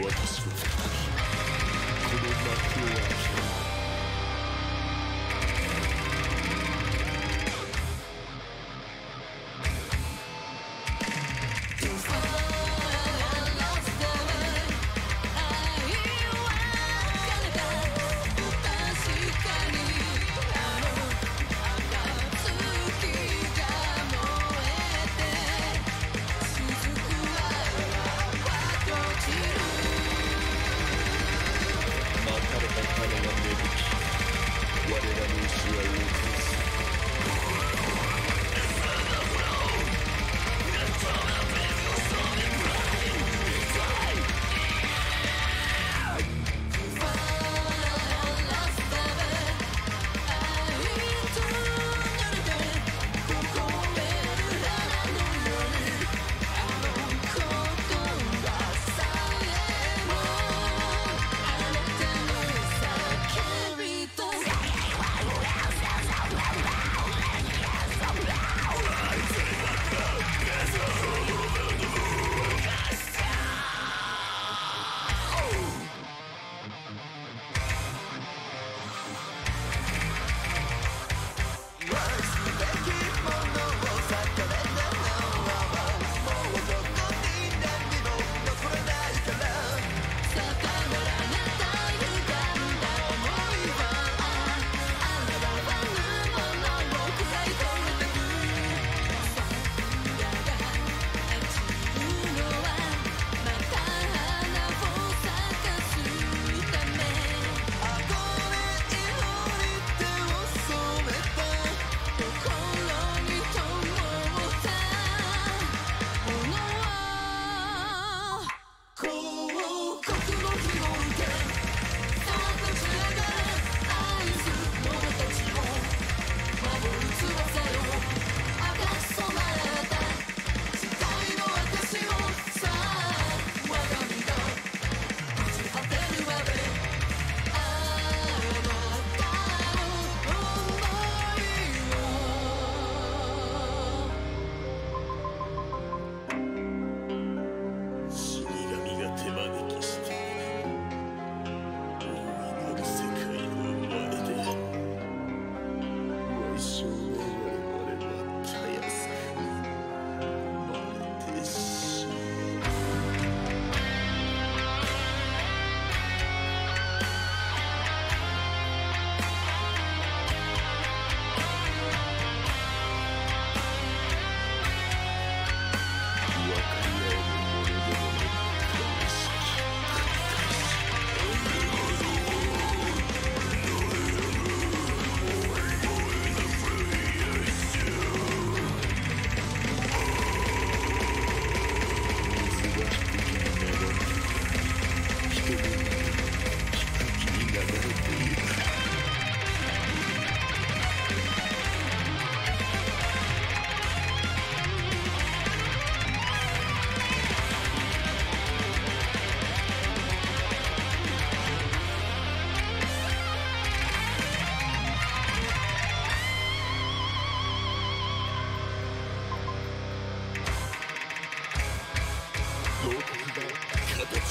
What's good?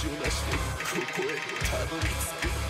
をなしてここへたどり着く。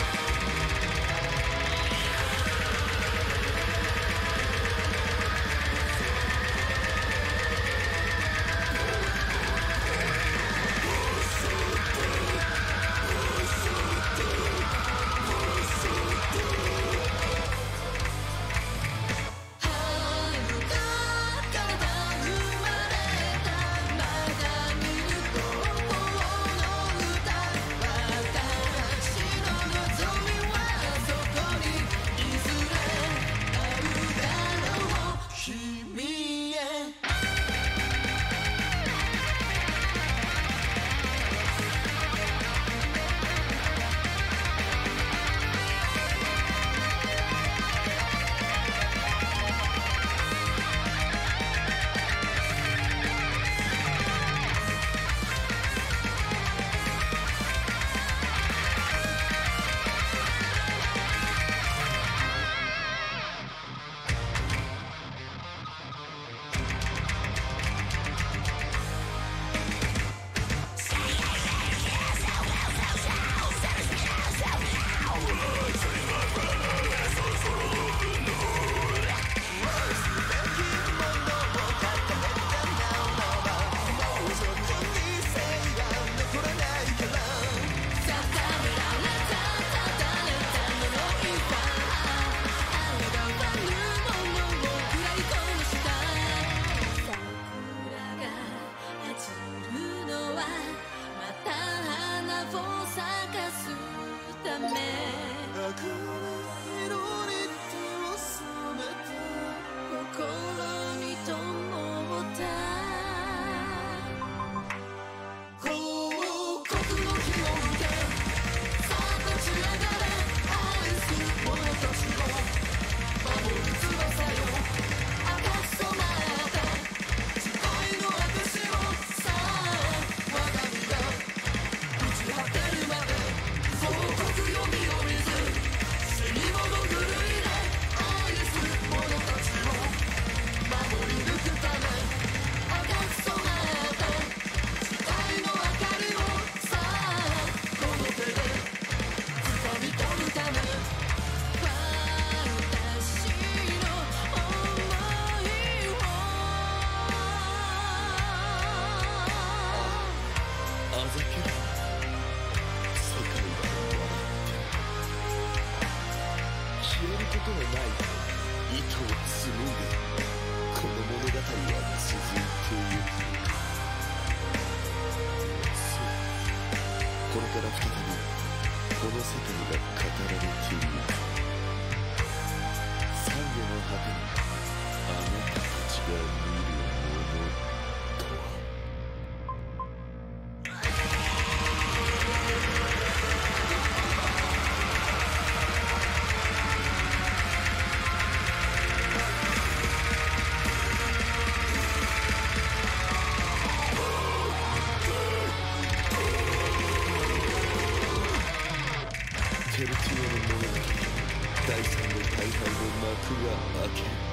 消えることのない糸を紡いでこの物語は続いてゆく。そうこれから再びこの世界が trembled my piranha